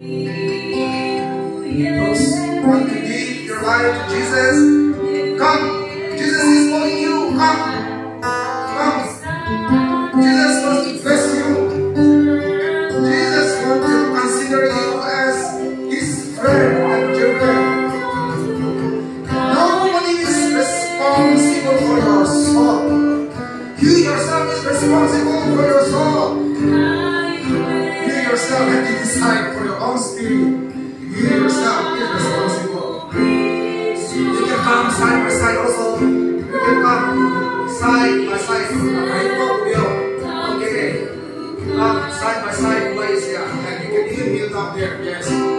Those who want to give your life to Jesus, come. Jesus is calling you. Come. for your own spirit, you yourself is responsible. You can come side by side also. You can come side by side. I hope will. Okay. Come side by side, place, yeah. And you can even build down there, yes.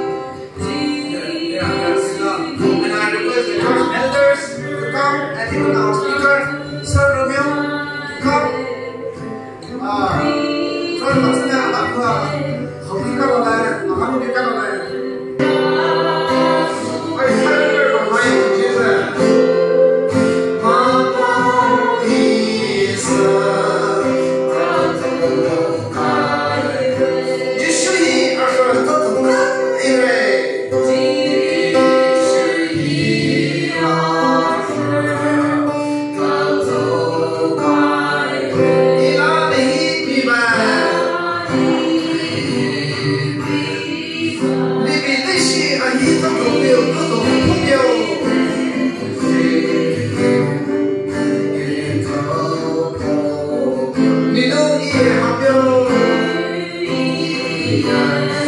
begun.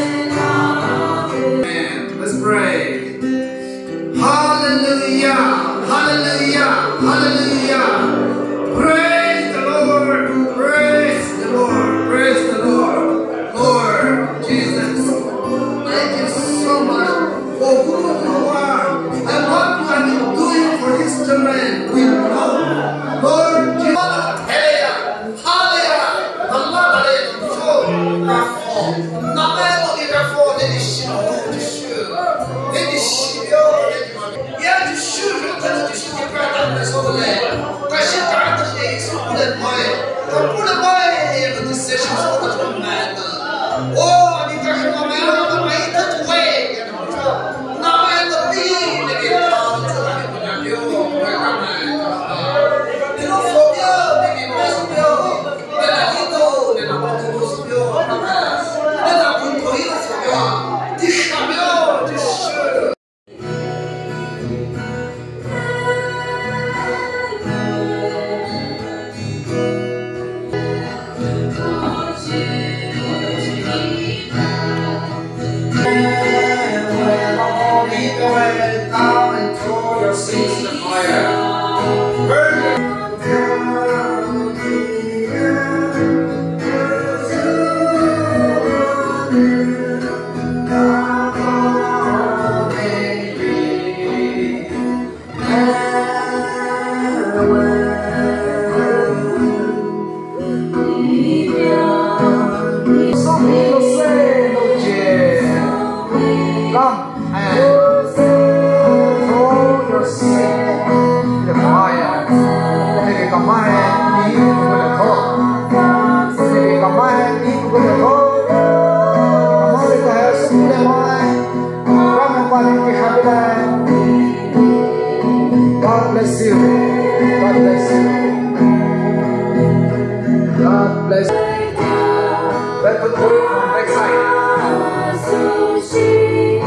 Let's put the hook from backside.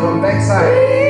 From backside.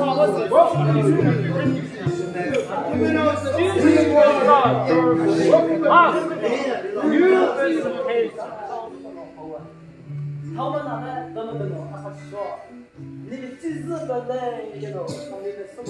好了，那么那么那么，他，你几时不能那个，从你的思路。